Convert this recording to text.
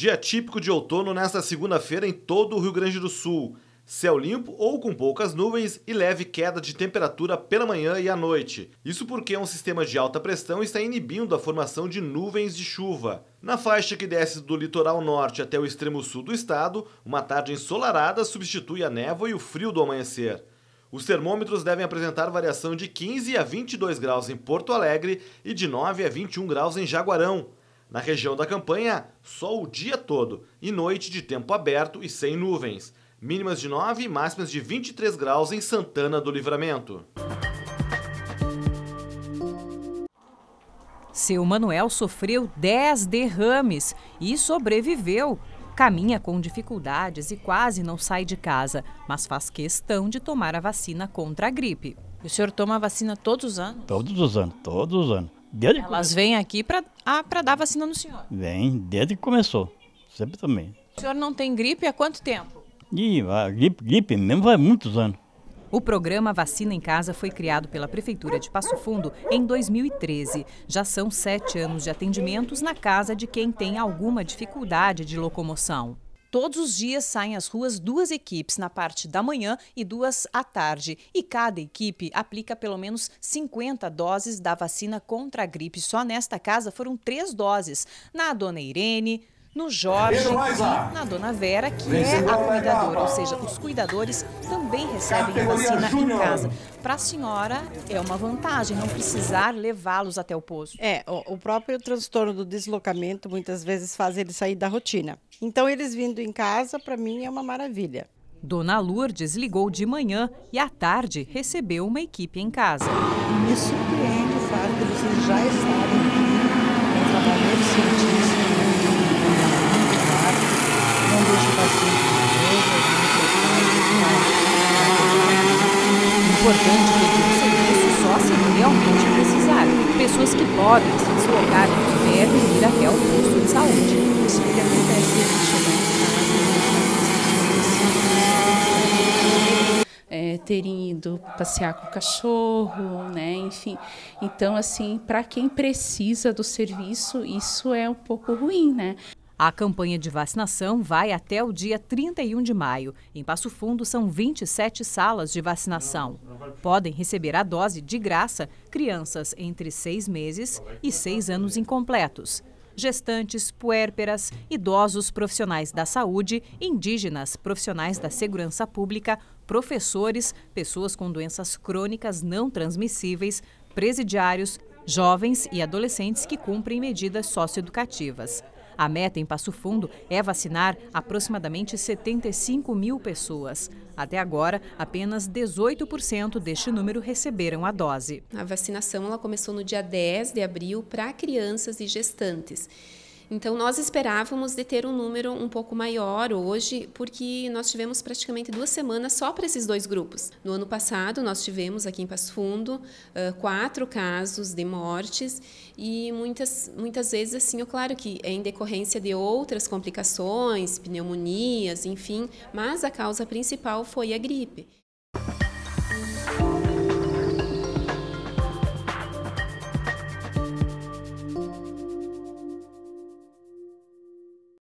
Dia típico de outono nesta segunda-feira em todo o Rio Grande do Sul. Céu limpo ou com poucas nuvens e leve queda de temperatura pela manhã e à noite. Isso porque um sistema de alta pressão está inibindo a formação de nuvens de chuva. Na faixa que desce do litoral norte até o extremo sul do estado, uma tarde ensolarada substitui a névoa e o frio do amanhecer. Os termômetros devem apresentar variação de 15 a 22 graus em Porto Alegre e de 9 a 21 graus em Jaguarão. Na região da campanha, sol o dia todo e noite de tempo aberto e sem nuvens. Mínimas de 9 e máximas de 23 graus em Santana do Livramento. Seu Manuel sofreu 10 derrames e sobreviveu. Caminha com dificuldades e quase não sai de casa, mas faz questão de tomar a vacina contra a gripe. O senhor toma a vacina todos os anos? Todos os anos, todos os anos. Desde Elas vêm aqui para ah, dar vacina no senhor? Vem, desde que começou. Sempre também. O senhor não tem gripe há quanto tempo? E a gripe, gripe mesmo vai muitos anos. O programa Vacina em Casa foi criado pela Prefeitura de Passo Fundo em 2013. Já são sete anos de atendimentos na casa de quem tem alguma dificuldade de locomoção. Todos os dias saem às ruas duas equipes na parte da manhã e duas à tarde. E cada equipe aplica pelo menos 50 doses da vacina contra a gripe. Só nesta casa foram três doses. Na dona Irene, no Jorge e na Dona Vera, que é a cuidadora, ou seja, os cuidadores também recebem a vacina em casa. Para a senhora é uma vantagem não precisar levá-los até o posto. É, o, o próprio transtorno do deslocamento muitas vezes faz eles sair da rotina. Então eles vindo em casa, para mim é uma maravilha. Dona Lourdes ligou de manhã e à tarde recebeu uma equipe em casa. Me surpreende o fato de vocês já estarem aqui, um trabalhando científico não deixa o paciente Importante pedir o serviço só se realmente precisar. Pessoas que podem se deslocar devem ir até o posto de saúde. Isso que acontece é, terem ido passear com o cachorro, né? Enfim, então assim, para quem precisa do serviço, isso é um pouco ruim, né? A campanha de vacinação vai até o dia 31 de maio. Em Passo Fundo, são 27 salas de vacinação. Podem receber a dose de graça crianças entre seis meses e seis anos incompletos. Gestantes, puérperas, idosos profissionais da saúde, indígenas, profissionais da segurança pública, professores, pessoas com doenças crônicas não transmissíveis, presidiários, jovens e adolescentes que cumprem medidas socioeducativas. A meta em Passo Fundo é vacinar aproximadamente 75 mil pessoas. Até agora, apenas 18% deste número receberam a dose. A vacinação ela começou no dia 10 de abril para crianças e gestantes. Então, nós esperávamos de ter um número um pouco maior hoje, porque nós tivemos praticamente duas semanas só para esses dois grupos. No ano passado, nós tivemos aqui em Passo Fundo quatro casos de mortes e muitas, muitas vezes, assim, é claro que é em decorrência de outras complicações, pneumonias, enfim, mas a causa principal foi a gripe.